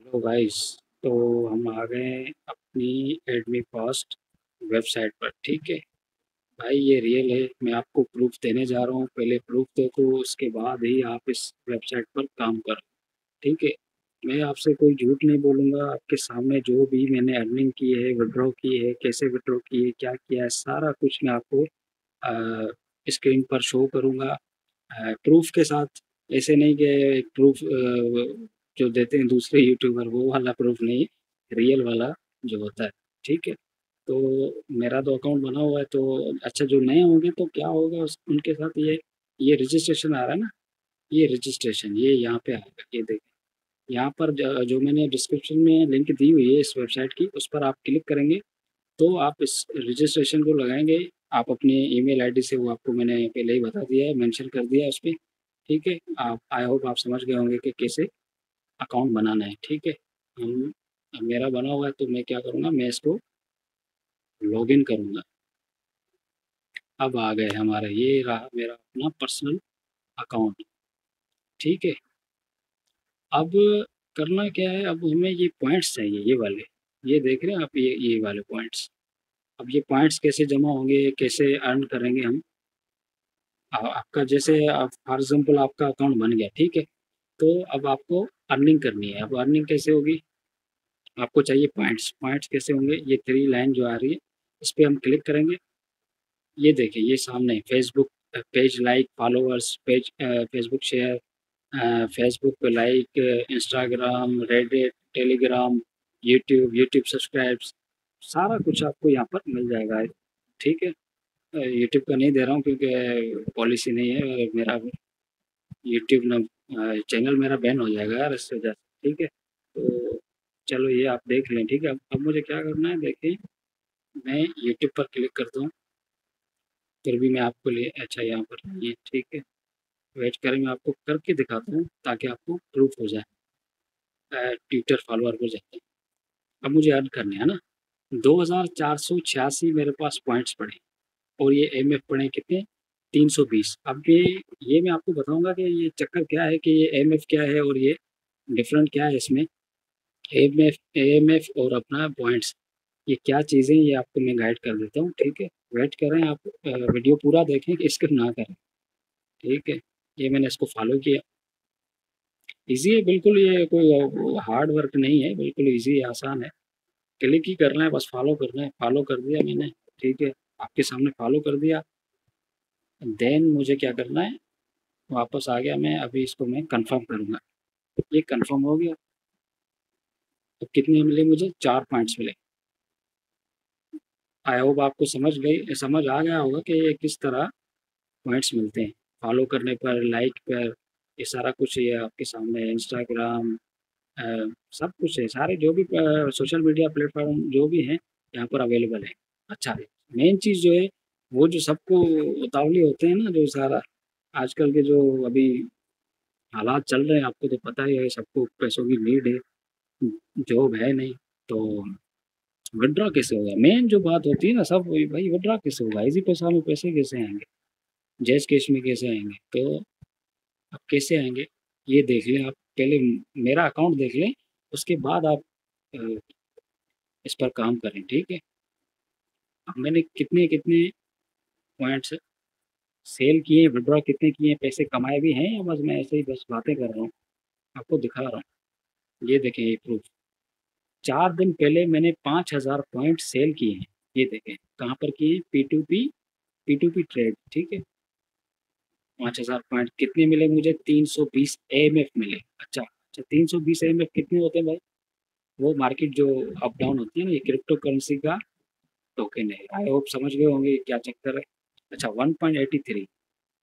Hello guys तो हम आ गए अपनी एडमी फास्ट वेबसाइट पर, ठीक है? भाई, ये रियल है। मैं आपको प्रूफ देने जा रहा हूँ। पहले प्रूफ देखो उसके बाद ही आप इस वेबसाइट पर काम करो ठीक है? मैं आपसे कोई झूठ नहीं बोलूँगा। आपके सामने जो भी मैंने अर्निंग की है विड्रॉ की है, कैसे विड्रॉ की है, क्या किया है, सारा कुछ मैं आपको स्क्रीन पर शो करूँगा। प्रूफ के साथ ऐसे नहीं कि प्रूफ जो देते हैं दूसरे यूट्यूबर वो वाला प्रूफ नहीं रियल वाला जो होता है, ठीक है? तो मेरा तो अकाउंट बना हुआ है तो अच्छा जो नए होंगे तो क्या होगा उस, उनके साथ ये ये रजिस्ट्रेशन आ रहा है ना? ये रजिस्ट्रेशन ये यहाँ पे आएगा ये देखें। यहाँ पर जो मैंने डिस्क्रिप्शन में लिंक दी हुई है इस वेबसाइट की, उस पर आप क्लिक करेंगे तो आप इस रजिस्ट्रेशन को लगाएँगे, आप अपनी ईमेल आईडी से वो आपको मैंने पहले ही बता दिया है मेंशन कर दिया है उस पर ठीक है? आप आई होप आप समझ गए होंगे कि कैसे अकाउंट बनाना है, ठीक है? हम मेरा बना हुआ है तो मैं क्या करूँगा, मैं इसको लॉगिन करूँगा। अब आ गए हमारे, ये रहा मेरा अपना पर्सनल अकाउंट, ठीक है? अब करना क्या है, अब हमें ये पॉइंट्स चाहिए, ये वाले। ये देख रहे हैं आप, ये ये वाले पॉइंट्स। अब ये पॉइंट्स कैसे जमा होंगे, कैसे अर्न करेंगे हम? आपका जैसे आप, फॉर एग्जांपल आपका अकाउंट बन गया, ठीक है? तो अब आपको अर्निंग करनी है। अब अर्निंग कैसे होगी? आपको चाहिए पॉइंट्स पॉइंट्स कैसे होंगे? ये थ्री लाइन जो आ रही है, इस पर हम क्लिक करेंगे। ये देखिए, ये सामने Facebook page like followers page Facebook share Facebook like Instagram Reddit Telegram YouTube YouTube subscribes सारा कुछ आपको यहाँ पर मिल जाएगा। ठीक है? यूट्यूब का नहीं दे रहा हूँ क्योंकि पॉलिसी नहीं है मेरा यूट्यूब ना चैनल मेरा बैन हो जाएगा यार इस वजह से ठीक है? तो चलो ये आप देख लें, ठीक है? अब मुझे क्या करना है, देखिए, मैं यूट्यूब पर क्लिक करता हूँ। फिर भी मैं आपको ले अच्छा यहाँ पर, ये ठीक है। वेट करें, मैं आपको करके दिखाता हूँ ताकि आपको प्रूफ हो जाए। ट्विटर फॉलोअर हो जाते हैं अब मुझे अर्न करने है ना? दो हज़ार चार सौ छियासी मेरे पास पॉइंट्स पड़े और ये एम एफ़ पड़े कितने? 320 अब ये ये मैं आपको बताऊँगा कि ये चक्कर क्या है कि ये एम एफ़ क्या है और ये डिफरेंट क्या है इसमें? एम एफ़ एम एफ़ और अपना पॉइंट्स ये क्या चीज़ें ये आपको मैं गाइड कर देता हूँ, ठीक है? वेट करें आप वीडियो पूरा देखें कि स्किप ना करें, ठीक है? ये मैंने इसको फॉलो किया। इजी है, बिल्कुल ये कोई हार्ड वर्क नहीं है, बिल्कुल इजी है, आसान है। क्लिक ही करना है, बस फॉलो करना है। फॉलो कर दिया मैंने, ठीक है? आपके सामने फॉलो कर दिया। देन मुझे क्या करना है? वापस आ गया मैं, अभी इसको मैं कंफर्म करूँगा। ये कंफर्म हो गया। तो कितने मिले मुझे? चार पॉइंट्स मिले। आई होप आपको समझ गई, समझ आ गया होगा कि ये किस तरह पॉइंट्स मिलते हैं। फॉलो करने पर लाइक पर, ये सारा कुछ ये आपके सामने इंस्टाग्राम सब कुछ है। सारे जो भी सोशल मीडिया प्लेटफॉर्म जो भी हैं, यहाँ पर अवेलेबल है। अच्छा है मेन चीज़ जो है वो जो सबको उतावली होते हैं ना, जो सारा आजकल के जो अभी हालात चल रहे हैं, आपको तो पता ही है, सबको पैसों की नीड है, जॉब है नहीं तो विड्रॉ कैसे होगा? मेन जो बात होती है ना, सब भाई विड्रॉ कैसे होगा? इसी पैसा में पैसे कैसे आएँगे? जैस केस में कैसे आएँगे? तो अब कैसे आएँगे? ये देख लें आप, पहले मेरा अकाउंट देख लें, उसके बाद आप इस पर काम करें, ठीक है? अब मैंने कितने कितने पॉइंट्स सेल किए विड्रॉ कितने किए, पैसे कमाए भी हैं या बस मैं ऐसे ही बस बातें कर रहा हूँ? आपको दिखा रहा हूँ। ये देखें ये प्रूफ चार दिन पहले मैंने पाँच हज़ार पॉइंट सेल किए हैं। ये देखें, कहाँ पर किए हैं? P to P P to P trade ठीक है? पाँच हज़ार पॉइंट कितने मिले मुझे? तीन सौ बीस एम एफ़ मिले। अच्छा अच्छा तीन सौ बीस एम एफ़ कितने होते हैं भाई? वो मार्केट जो अप डाउन होती है ना, ये क्रिप्टो करेंसी का टोकन है। आई होप समझ गए होंगे क्या चक्कर है। अच्छा वन पॉइंट एटी थ्री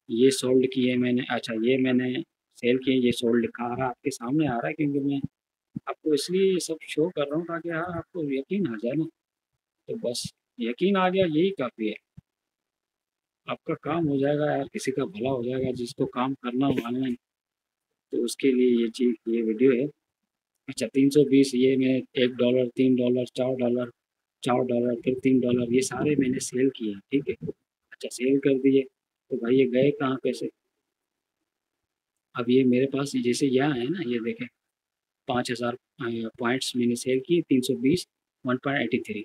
ये सोल्ड किए मैंने अच्छा ये मैंने सेल किए, ये सोल्ड लिखा आ रहा? आपके सामने आ रहा है क्योंकि मैं आपको इसलिए ये सब शो कर रहा हूँ ताकि हाँ आपको यकीन आ जाए ना। तो बस, यकीन आ गया, यही काफ़ी है। आपका काम हो जाएगा यार, किसी का भला हो जाएगा, जिसको काम करना हो ऑनलाइन तो उसके लिए ये चीज़, ये वीडियो है। अच्छा तीन सौ बीस, ये मैं एक डॉलर तीन डॉलर चार डॉलर चार डॉलर फिर तीन डॉलर ये सारे मैंने सेल किए हैं, ठीक है? अच्छा सेल कर दिए तो भाई ये गए कहाँ पैसे? अब ये मेरे पास जैसे यह है ना, ये देखें, पाँच हज़ार पॉइंट्स मैंने सेल किए, तीन सौ बीस वन पॉइंट एटी थ्री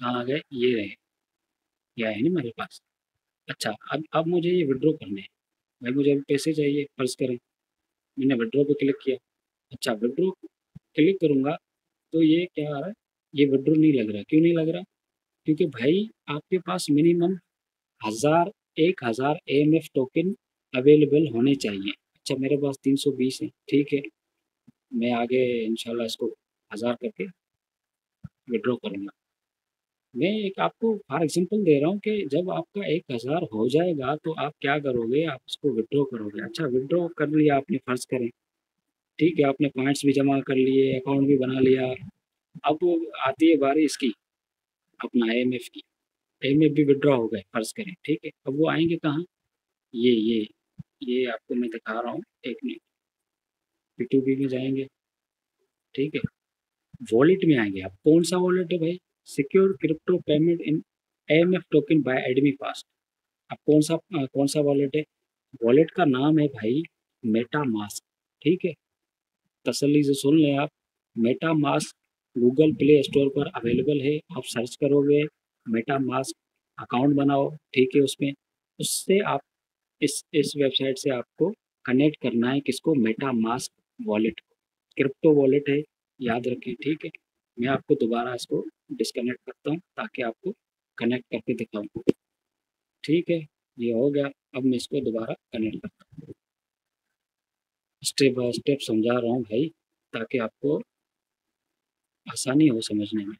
कहाँ गए? ये रहे। ये आए नहीं मेरे पास। अच्छा अब अब मुझे ये विड्रॉ करने हैं। भाई मुझे अभी पैसे चाहिए फ़र्ज़ करें। मैंने विड्रॉ पे क्लिक किया। अच्छा विड्रॉ क्लिक करूँगा तो ये क्या आ रहा है? ये विड्रॉ नहीं लग रहा। क्यों नहीं लग रहा? क्योंकि भाई आपके पास मिनिमम हज़ार, एक हज़ार एम एफ़ टोकन अवेलेबल होने चाहिए। अच्छा मेरे पास तीन सौ बीस है। ठीक है, मैं आगे इंशाल्लाह इसको हज़ार करके विड्रॉ करूँगा। मैं एक आपको फॉर एग्जांपल दे रहा हूँ कि जब आपका एक हज़ार हो जाएगा तो आप क्या करोगे? आप उसको विड्रॉ करोगे। अच्छा विड्रॉ कर लिया आपने, फ़र्ज़ करें। ठीक है, आपने पॉइंट्स भी जमा कर लिए अकाउंट भी बना लिया। अब आती है बारी इसकी, अपना एम की। एम एफ़ भी विड्रॉ हो गए फ़र्ज़ करें ठीक है? अब वो आएँगे कहाँ? ये ये ये आपको मैं दिखा रहा हूँ एक मिनट पी टू बी में जाएँगे ठीक है? वॉलेट में आएँगे आप। कौन सा वॉलेट है भाई? Secure crypto payment in M F token buy एडमी fast अब कौन सा आ, कौन सा वॉलेट है? वॉलेट का नाम है भाई मेटा मास्क ठीक है? तसली से सुन लें आप। MetaMask Google Play Store पर अवेलेबल है। आप सर्च करोगे मेटा मास्क अकाउंट बनाओ, ठीक है उसमें। उससे आप इस इस वेबसाइट से आपको कनेक्ट करना है किसको? मेटा मास्क वॉलेट को। क्रिप्टो वॉलेट है, याद रखें, ठीक है। मैं आपको दोबारा इसको डिसकनेक्ट करता हूँ ताकि आपको कनेक्ट करके दिखाऊँ। ठीक है, ये हो गया। अब मैं इसको दोबारा कनेक्ट करता हूँ। स्टेप बाय स्टेप समझा रहा हूँ भाई, ताकि आपको आसानी हो समझने में।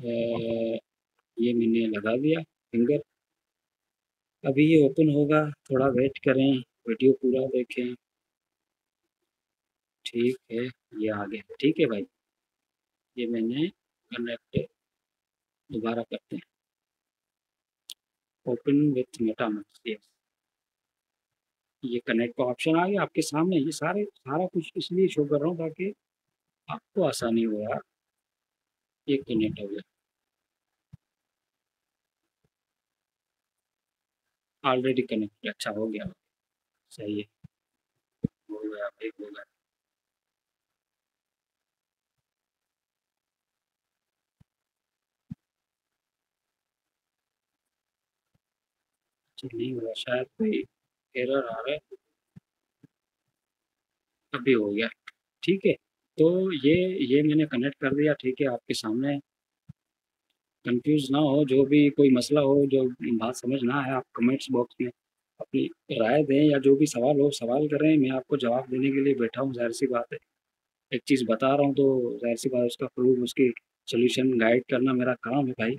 ये मैंने लगा दिया फिंगर अभी ये ओपन होगा, थोड़ा वेट करें वीडियो पूरा देखें। ठीक है, ये आ गया ठीक है भाई। ये मैंने कनेक्ट दोबारा करते हैं। ओपन विथ मेटामैक्स ये कनेक्ट का ऑप्शन आ गया आपके सामने। ये सारे, सारा कुछ इसलिए शो कर रहा हूँ ताकि आपको आसानी हो यार। ये कनेक्ट हो गया ऑलरेडी कनेक्ट अच्छा हो गया। सही है। हो गया भाई, हो गया। नहीं हुआ, शायद कोई एरर आ रहा है। अभी हो गया। ठीक है। तो ये ये मैंने कनेक्ट कर दिया, ठीक है, आपके सामने। कंफ्यूज ना हो, जो भी कोई मसला हो, जो बात समझ ना आए आप कमेंट्स बॉक्स में अपनी राय दें या जो भी सवाल हो, सवाल करें। मैं आपको जवाब देने के लिए बैठा हूँ, ज़ाहिर सी बात है। एक चीज़ बता रहा हूँ तो ज़ाहिर सी बात उसका प्रूफ उसकी सोल्यूशन गाइड करना मेरा काम है भाई।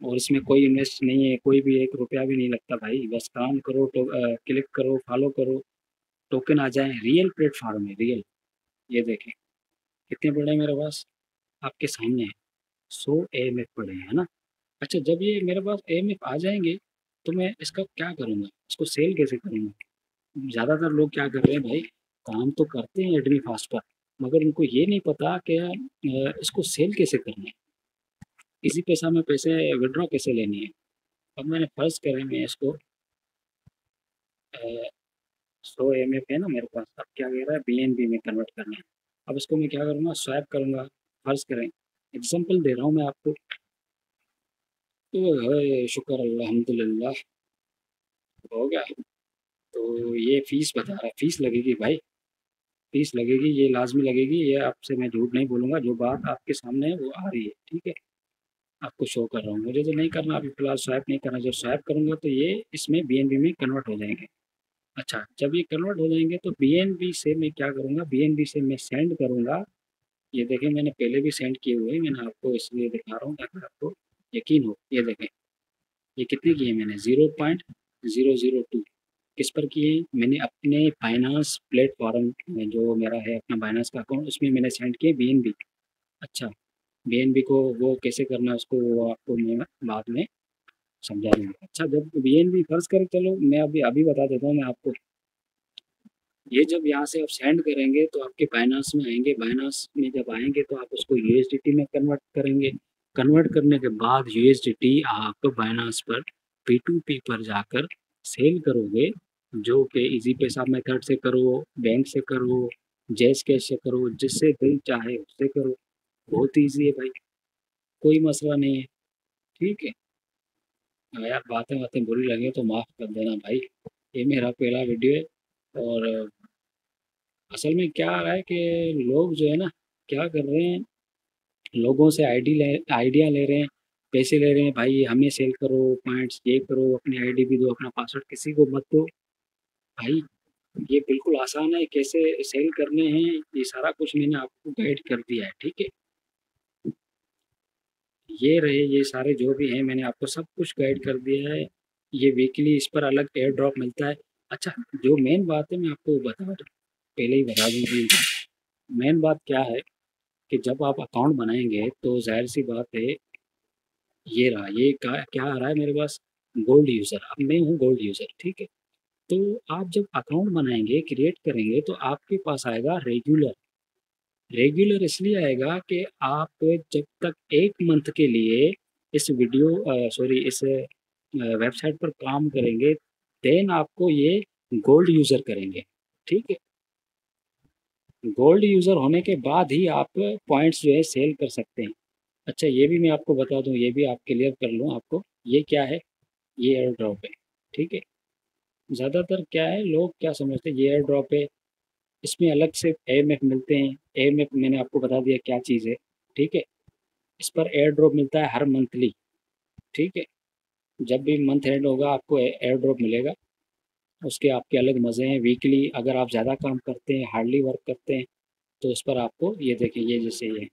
और इसमें कोई इन्वेस्ट नहीं है, कोई भी एक रुपया भी नहीं लगता भाई। बस काम करो तो क्लिक करो फॉलो करो। टोकन आ जाए रियल प्लेटफॉर्म है रियल ये देखें, कितने पड़े हैं मेरे पास? आपके सामने है। सौ एम एफ़ पड़े हैं ना? अच्छा जब ये मेरे पास एम एफ़ आ जाएँगे तो मैं इसका क्या करूँगा? इसको सेल कैसे करूँगा? ज़्यादातर लोग क्या कर रहे हैं भाई, काम तो करते हैं एडमी फास्ट पर, मगर उनको ये नहीं पता कि इसको सेल कैसे करना है? इसी पैसा में पैसे विड्रॉ कैसे लेनी है? अब मैंने फ़र्ज़ करें मैं इसको सौ एम एफ़ है ना मेरे पास। अब क्या कह रहा है? बी एन बी में कन्वर्ट करना है। अब इसको मैं क्या करूँगा? स्वैप करूँगा। फ़र्ज़ करें। एग्ज़ाम्पल दे रहा हूँ मैं आपको। तो शुक्र अल्हम्दुलिल्लाह। हो गया। तो ये फ़ीस बता रहा है। फ़ीस लगेगी भाई। फ़ीस लगेगी, ये लाजमी लगेगी। ये आपसे मैं झूठ नहीं बोलूँगा। जो बात आपके सामने है, वो आ रही है। ठीक है? आपको शो कर रहा हूँ। मुझे तो नहीं करना। अभी फ़िलहाल स्वैप नहीं करना। जब स्वैप करूँगा तो ये इसमें बीएनबी में कन्वर्ट हो जाएँगे। अच्छा जब ये कन्वर्ट हो जाएँगे तो बीएनबी से मैं क्या करूँगा? बी से मैं सेंड करूँगा। ये देखें, मैंने पहले भी सेंड किए हुए हैं। मैंने आपको इसलिए दिखा रहा हूँ ताकि आपको यकीन हो। ये देखें, ये कितने किए मैंने? Zero point zero zero two. किस पर किए मैंने अपने फाइनेंस प्लेटफॉर्म में जो मेरा है, अपना फाइनेंस का अकाउंट उसमें मैंने सेंड किए बी एन बी अच्छा बी एन बी को वो कैसे करना है, उसको वो आपको मैं बाद में समझा दूँगा। अच्छा जब बी फ़र्ज़ कर, चलो मैं अभी अभी बता देता हूँ मैं आपको। ये जब यहाँ से आप सेंड करेंगे तो आपके बाइनास में आएँगे। बाइनास में जब आएँगे तो आप उसको यू में कन्वर्ट करेंगे। कन्वर्ट करने के बाद यूएसडीटी आप बाइनास पर पी टू पी पर जाकर सेल करोगे, जो कि इजी पैसा मेथड से करो बैंक से करो जैस कैश से करो, जिससे दिल चाहे उससे करो। बहुत ईजी है भाई। कोई मसला नहीं है। ठीक हाँ? यार, बातें बातें बुरी लगे तो माफ़ कर देना भाई। ये मेरा पहला वीडियो है और असल में क्या आ रहा है कि लोग जो है ना, क्या कर रहे हैं? लोगों से आईडी ले आइडिया ले रहे हैं, पैसे ले रहे हैं, भाई हमें सेल करो पॉइंट्स ये करो, अपनी आईडी भी दो, अपना पासवर्ड किसी को मत दो। भाई, ये बिल्कुल आसान है, कैसे सेल करने हैं, ये सारा कुछ मैंने आपको गाइड कर दिया है, ठीक है? ये रहे, ये सारे जो भी हैं, मैंने आपको सब कुछ गाइड कर दिया है। ये वीकली इस पर अलग एयर ड्रॉप मिलता है। अच्छा जो मेन बात है, मैं आपको बता दूँ। पहले ही बता दूँ मेन बात क्या है कि जब आप अकाउंट बनाएँगे तो ज़ाहिर सी बात है, ये रहा, ये क्या आ रहा है मेरे पास? गोल्ड यूज़र अब मैं हूँ गोल्ड यूज़र ठीक है? तो आप जब अकाउंट बनाएँगे क्रिएट करेंगे तो आपके पास आएगा रेगुलर रेगुलर इसलिए आएगा कि आप जब तक एक मंथ के लिए इस वीडियो सॉरी इस वेबसाइट पर काम करेंगे देन आपको ये गोल्ड यूज़र करेंगे, ठीक है? गोल्ड यूज़र होने के बाद ही आप पॉइंट्स जो है सेल कर सकते हैं। अच्छा ये भी मैं आपको बता दूँ, ये भी आप क्लियर कर लूँ आपको, ये क्या है? ये एयर ड्रॉप है, ठीक है? ज़्यादातर क्या है, लोग क्या समझते हैं, ये एयर ड्रॉप है इसमें अलग से एयर मिलते हैं। एयर मैंने आपको बता दिया क्या चीज़ है, ठीक है? इस पर एयर ड्रॉप मिलता है हर मंथली ठीक है? जब भी मंथ एंड होगा आपको एयर ड्रॉप मिलेगा। उसके आपके अलग मज़े हैं। वीकली अगर आप ज़्यादा काम करते हैं हार्डली वर्क करते हैं तो उस पर आपको ये देखें, ये जैसे ये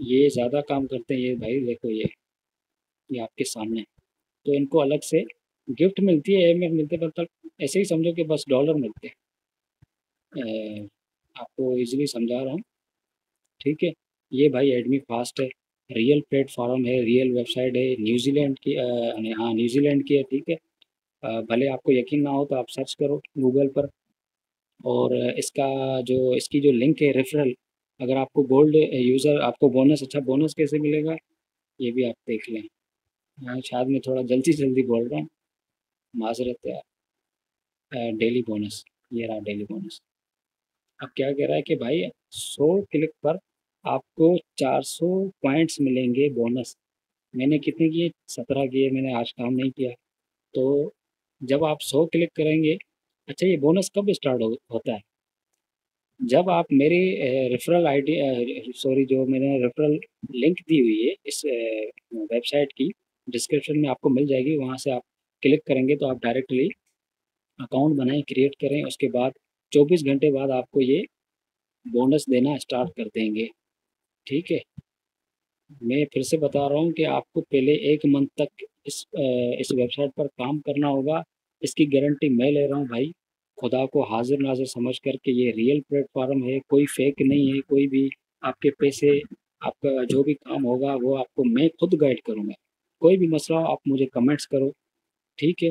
ये ज़्यादा काम करते हैं, ये भाई देखो ये ये आपके सामने। तो इनको अलग से गिफ्ट मिलती है एम मिलते मतलब ऐसे ही समझो कि बस डॉलर मिलते हैं। आपको इजीली समझा रहा हूँ। ठीक है? ये भाई एडमी फास्ट है। रियल प्लेटफॉर्म है रियल वेबसाइट है। न्यूजीलैंड की हाँ न्यूजीलैंड की है, ठीक है? भले आपको यकीन ना हो तो आप सर्च करो गूगल पर। और इसका जो, इसकी जो लिंक है रेफरल अगर आपको गोल्ड यूज़र आपको बोनस अच्छा बोनस कैसे मिलेगा? ये भी आप देख लें। हाँ शायद मैं थोड़ा जल्दी जल्दी बोल रहा हूँ। माजरत डेली बोनस ये रहा डेली बोनस अब क्या कह रहा है कि भाई सौ क्लिक पर आपको चार सौ पॉइंट्स मिलेंगे बोनस। मैंने कितने किए? सत्रह किए मैंने आज काम नहीं किया। तो जब आप सौ क्लिक करेंगे अच्छा ये बोनस कब स्टार्ट हो, होता है? जब आप मेरी रेफरल आईडी सॉरी जो मैंने रेफरल लिंक दी हुई है इस वेबसाइट की डिस्क्रिप्शन में आपको मिल जाएगी वहाँ से आप क्लिक करेंगे तो आप डायरेक्टली अकाउंट बनाएँ क्रिएट करें उसके बाद 24 घंटे बाद आपको ये बोनस देना स्टार्ट कर देंगे। ठीक है? मैं फिर से बता रहा हूँ कि आपको पहले एक मंथ तक इस इस वेबसाइट पर काम करना होगा। इसकी गारंटी मैं ले रहा हूँ भाई। खुदा को हाजिर नाजिर समझ कर के ये रियल प्लेटफॉर्म है, कोई फेक नहीं है, कोई भी आपके पैसे, आपका जो भी काम होगा वो आपको मैं खुद गाइड करूँगा। कोई भी मसला हो आप मुझे कमेंट्स करो। ठीक है?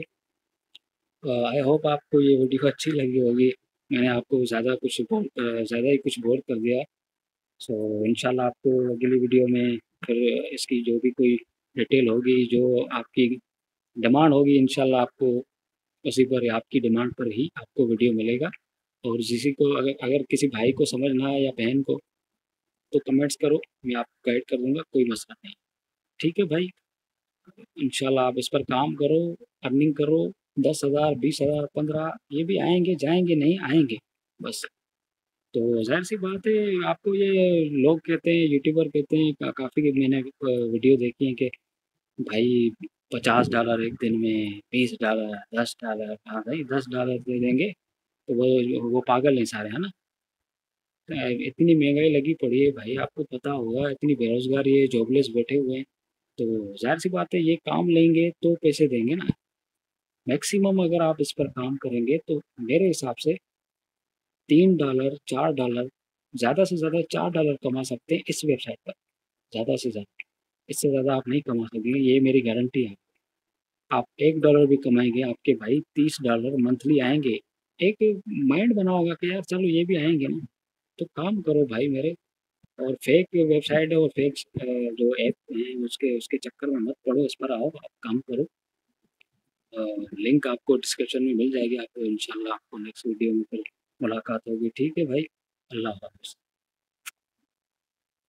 आई होप आपको ये वीडियो अच्छी लगी होगी। मैंने आपको ज़्यादा कुछ ज़्यादा ही कुछ बोर कर दिया। सो इन आपको अगली वीडियो में फिर इसकी जो भी कोई डिटेल होगी, जो आपकी डिमांड होगी इन आपको उसी पर, आपकी डिमांड पर ही आपको वीडियो मिलेगा। और जिसी को अगर अगर किसी भाई को समझना है या बहन को तो कमेंट्स करो, मैं आपको गाइड कर दूँगा, कोई मसला नहीं। ठीक है भाई? इनशाला आप इस पर काम करो, अर्निंग करो दस हज़ार बीस हज़ार पंद्रह ये भी आएँगे जाएँगे नहीं आएँगे बस। तो ज़ाहिर सी बात है आपको ये लोग कहते हैं यूट्यूबर कहते हैं का, काफ़ी मैंने वीडियो देखी है कि भाई पचास डॉलर एक दिन में बीस डॉलर दस डॉलर हाँ भाई दस डॉलर दे देंगे तो वो वो पागल नहीं सारे है ना? तो इतनी महँगाई लगी पड़ी है भाई आपको पता होगा इतनी बेरोजगारी है जॉबलेस बैठे हुए हैं। तो ज़ाहिर सी बात है ये काम लेंगे तो पैसे देंगे ना। मैक्सिमम अगर आप इस पर काम करेंगे तो मेरे हिसाब से तीन डॉलर चार डॉलर ज़्यादा से ज़्यादा चार डॉलर कमा सकते हैं इस वेबसाइट पर। ज़्यादा से ज़्यादा। इससे ज़्यादा आप नहीं कमा सकेंगे, ये मेरी गारंटी है आप एक डॉलर भी कमाएँगे, आपके भाई तीस डॉलर मंथली आएँगे। एक माइंड बना होगा कि यार चलो ये भी आएँगे ना। तो काम करो भाई मेरे। और फेक वेबसाइट है और फेक जो ऐप है, उसके उसके चक्कर में मत पड़ो, इस पर आओ, आप काम करो। लिंक आपको डिस्क्रिप्शन में मिल जाएगी। आपको इनशाला आपको नेक्स्ट वीडियो में फिर मुलाकात होगी। ठीक है भाई? अल्लाह हाफ़िज़।